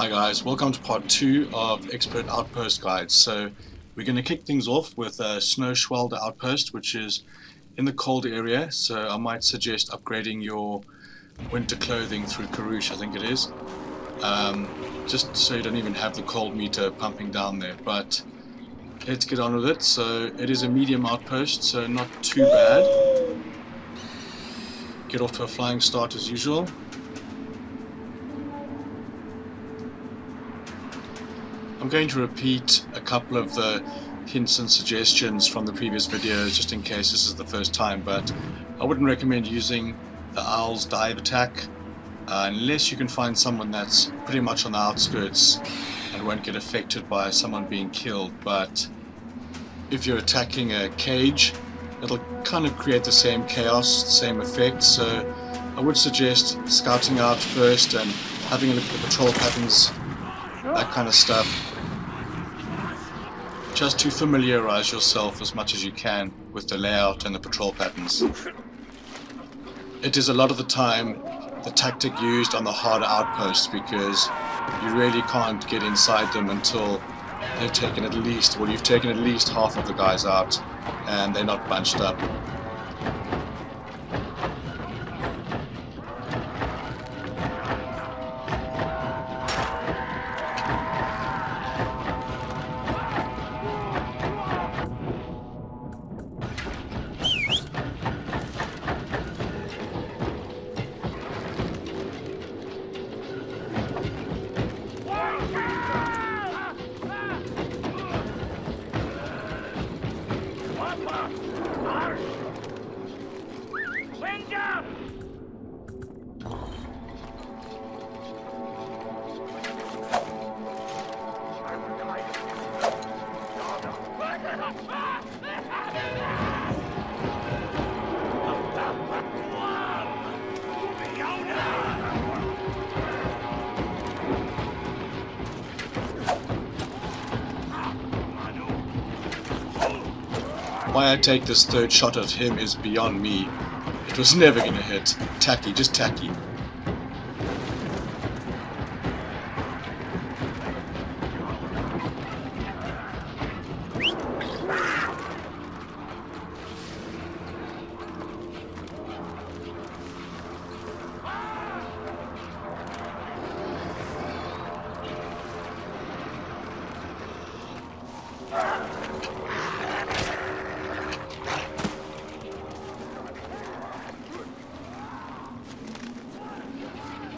Hi guys, welcome to part 2 of Expert Outpost Guides. So we're going to kick things off with a Snow Outpost which is in the cold area so I might suggest upgrading your winter clothing through Karoosh I think it is. Um, just so you don't even have the cold meter pumping down there but let's get on with it. So it is a medium outpost so not too bad. Get off to a flying start as usual. I'm going to repeat a couple of the hints and suggestions from the previous videos just in case this is the first time but I wouldn't recommend using the owl's dive attack uh, unless you can find someone that's pretty much on the outskirts and won't get affected by someone being killed but if you're attacking a cage it'll kind of create the same chaos, same effect so I would suggest scouting out first and having a look at the patrol patterns that kind of stuff just to familiarize yourself as much as you can with the layout and the patrol patterns. It is a lot of the time the tactic used on the harder outposts because you really can't get inside them until they've taken at least, well you've taken at least half of the guys out and they're not bunched up. Why I take this third shot at him is beyond me. It was never gonna hit. Tacky, just tacky.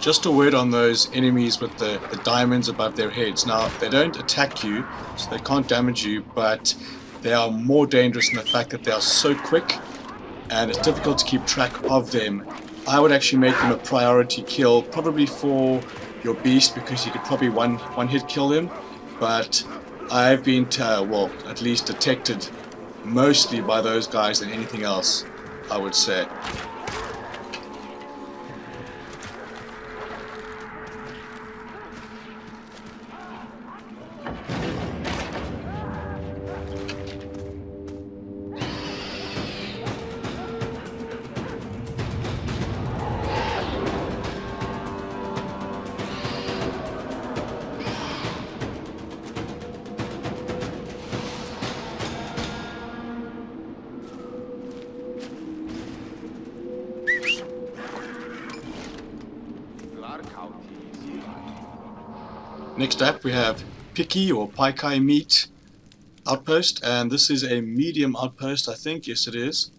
Just a word on those enemies with the, the diamonds above their heads. Now, they don't attack you, so they can't damage you, but they are more dangerous in the fact that they are so quick and it's difficult to keep track of them. I would actually make them a priority kill, probably for your beast because you could probably one, one hit kill them, but I've been, to, well, at least detected mostly by those guys than anything else, I would say. Next up we have Piki or Paikai Meat outpost and this is a medium outpost I think, yes it is.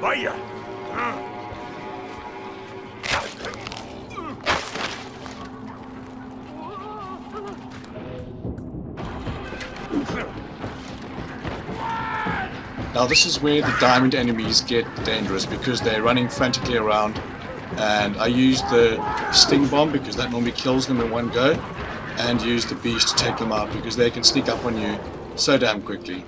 Vaya! Now this is where the diamond enemies get dangerous because they're running frantically around and I use the sting bomb because that normally kills them in one go and use the beast to take them out because they can sneak up on you so damn quickly.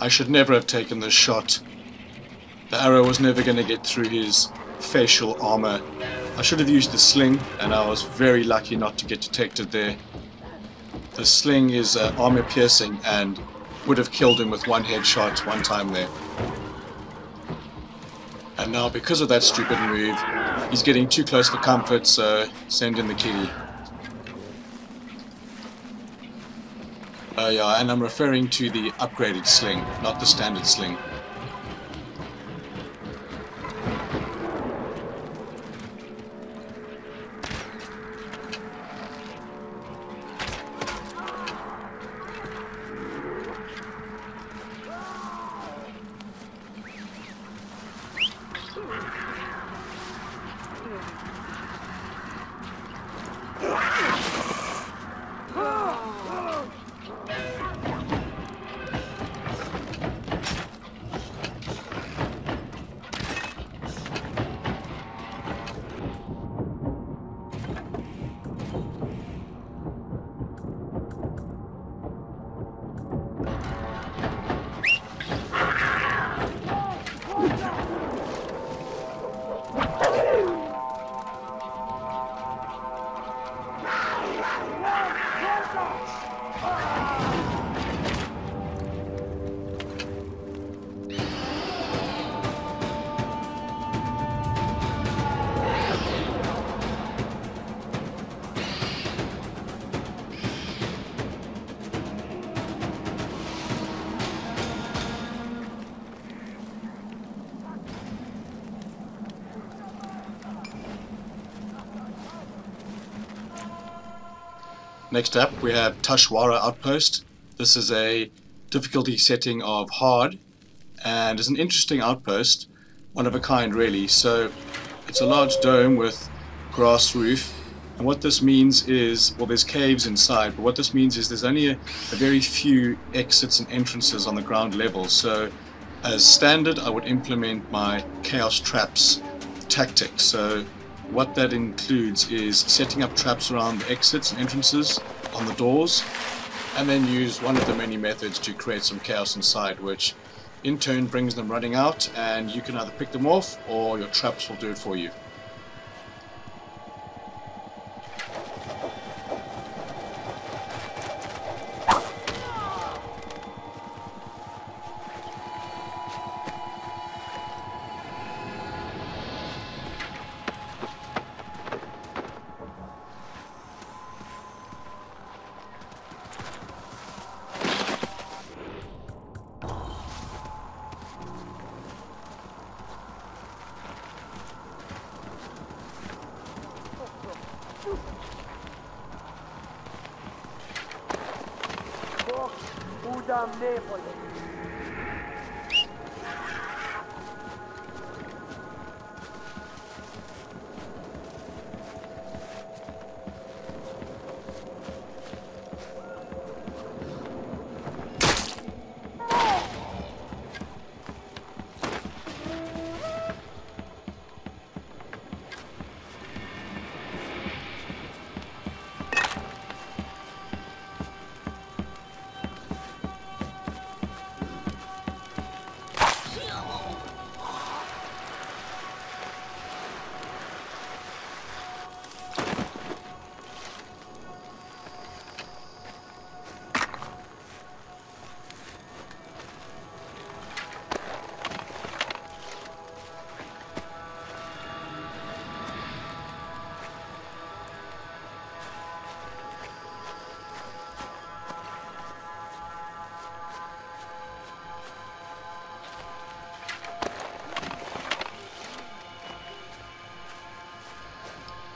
I should never have taken this shot. The arrow was never going to get through his facial armor. I should have used the sling, and I was very lucky not to get detected there. The sling is uh, armor piercing and would have killed him with one headshot one time there. And now, because of that stupid move, he's getting too close for comfort, so send in the kitty. Uh, yeah, and I'm referring to the upgraded sling, not the standard sling. All right. Next up, we have Tushwarha Outpost. This is a difficulty setting of hard, and is an interesting outpost, one of a kind really. So it's a large dome with grass roof, and what this means is, well, there's caves inside, but what this means is there's only a, a very few exits and entrances on the ground level. So as standard, I would implement my chaos traps tactic. So what that includes is setting up traps around the exits and entrances on the doors, and then use one of the many methods to create some chaos inside, which in turn brings them running out, and you can either pick them off or your traps will do it for you. Amém, mulher.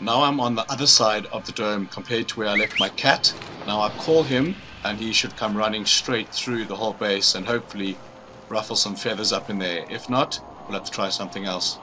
Now I'm on the other side of the dome compared to where I left my cat. Now I call him and he should come running straight through the whole base and hopefully ruffle some feathers up in there. If not, we'll have to try something else.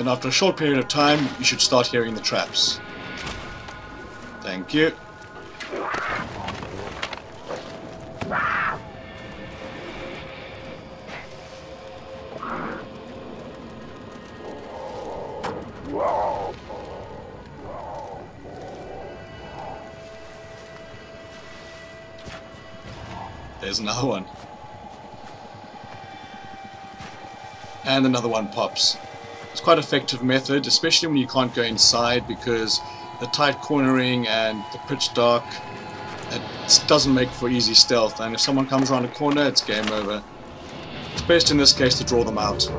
Then after a short period of time, you should start hearing the traps. Thank you. There's another one. And another one pops. It's quite effective method, especially when you can't go inside because the tight cornering and the pitch dark it doesn't make for easy stealth and if someone comes around a corner it's game over. It's best in this case to draw them out.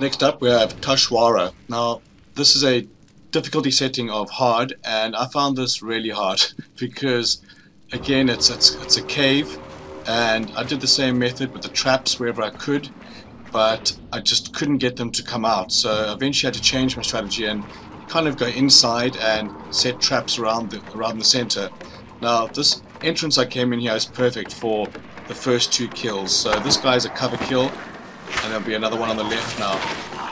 Next up we have Tashwara. Now this is a difficulty setting of hard and I found this really hard because again it's, it's, it's a cave and I did the same method with the traps wherever I could but I just couldn't get them to come out so I eventually I had to change my strategy and kind of go inside and set traps around the, around the center. Now this entrance I came in here is perfect for the first two kills so this guy's a cover kill and there'll be another one on the left now.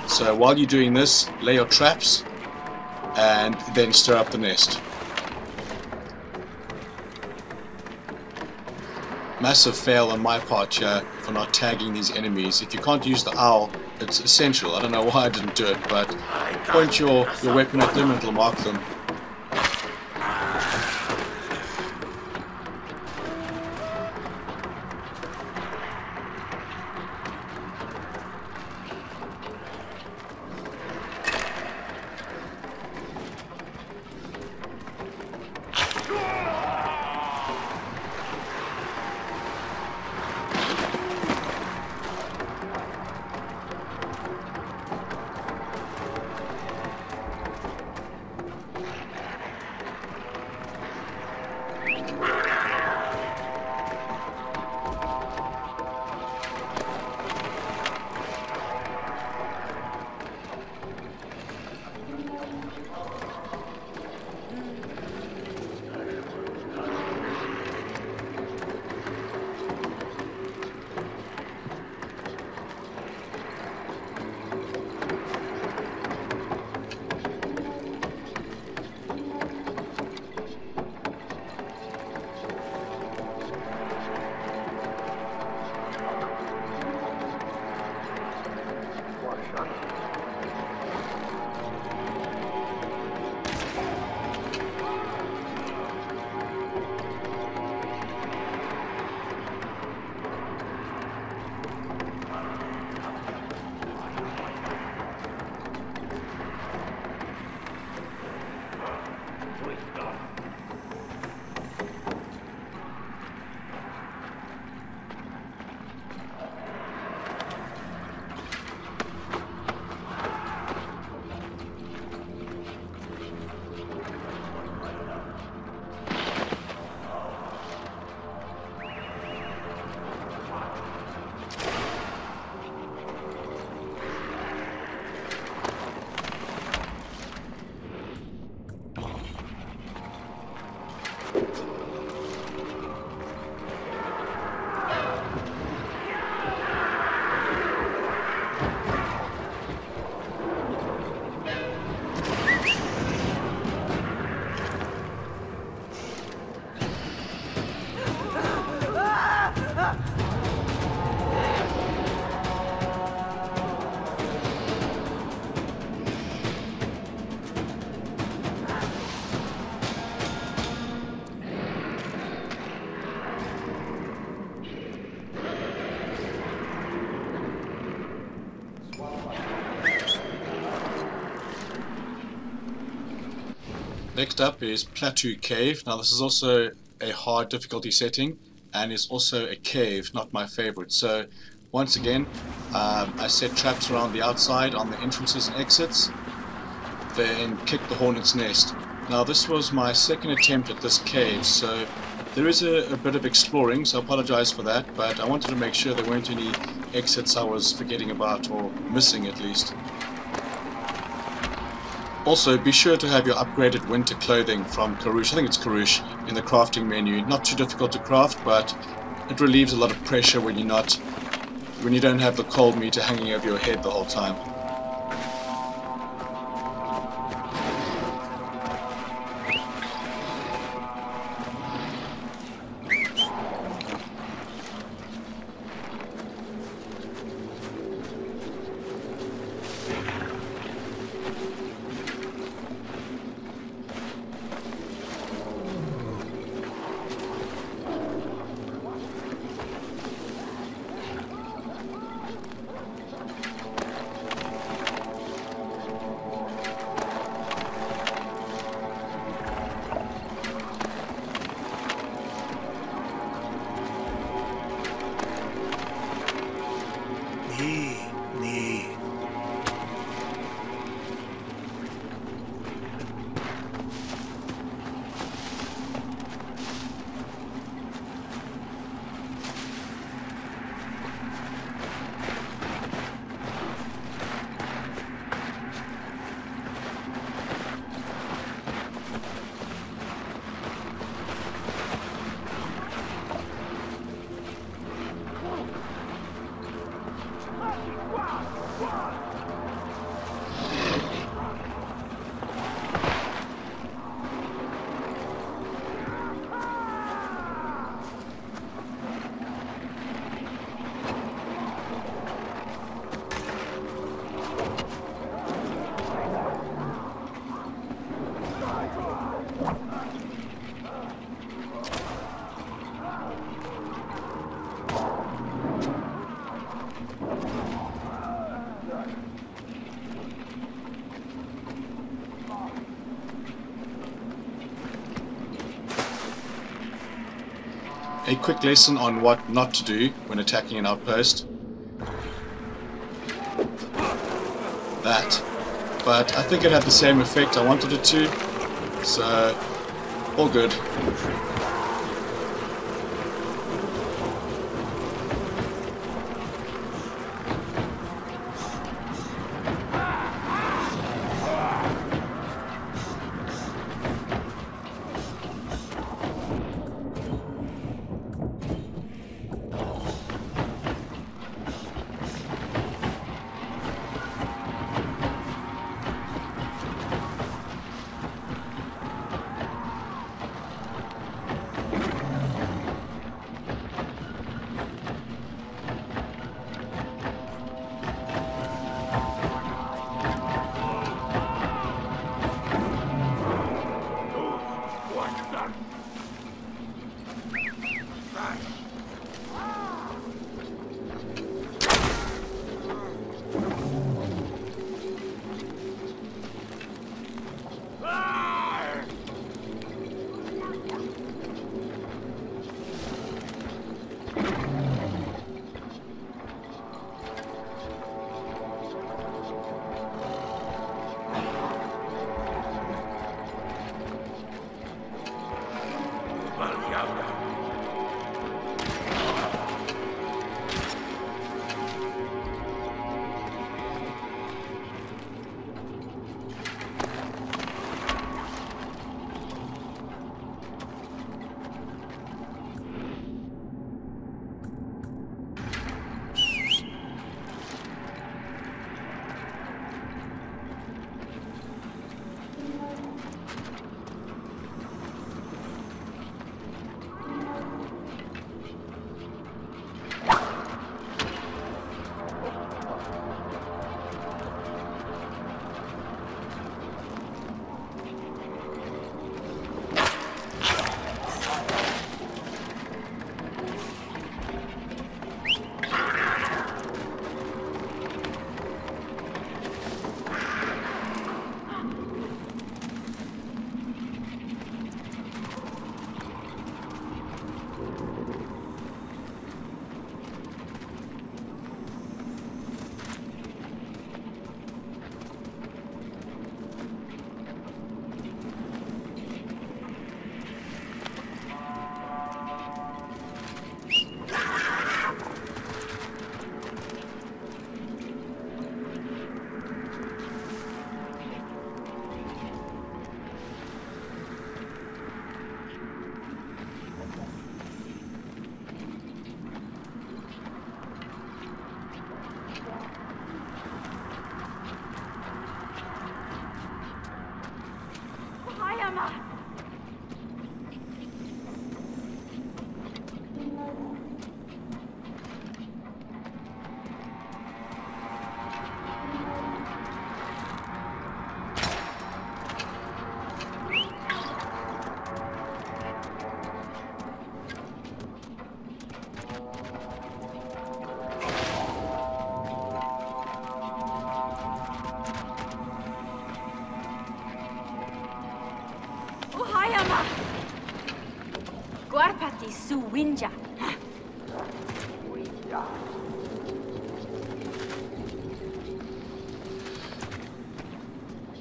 So while you're doing this, lay your traps and then stir up the nest. Massive fail on my part here for not tagging these enemies. If you can't use the owl, it's essential. I don't know why I didn't do it, but point your, your weapon at them and it'll mark them. Next up is Plateau Cave. Now this is also a hard difficulty setting and is also a cave, not my favorite. So once again, um, I set traps around the outside on the entrances and exits, then kick the hornet's nest. Now this was my second attempt at this cave, so there is a, a, bit of exploring, so I apologize for that, but I wanted to make sure there weren't any exits I was forgetting about, or missing at least. Also, be sure to have your upgraded winter clothing from Karoosh, I think it's Karoosh, in the crafting menu. Not too difficult to craft, but it relieves a lot of pressure when you're not, when you don't have the cold meter hanging over your head the whole time. Quick lesson on what not to do when attacking an outpost. That. But I think it had the same effect I wanted it to, so all good. Suwinja.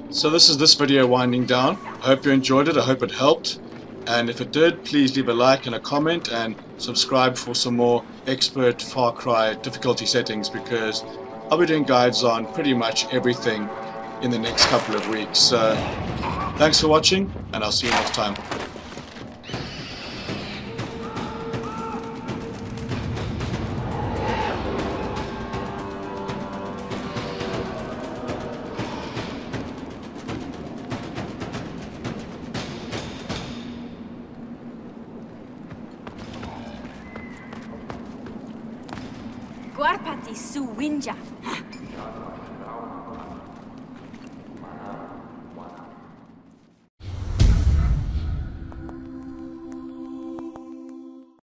So this is this video winding down. I hope you enjoyed it. I hope it helped. And if it did, please leave a like and a comment and subscribe for some more expert Far Cry difficulty settings because I'll be doing guides on pretty much everything in the next couple of weeks. So thanks for watching and I'll see you next time.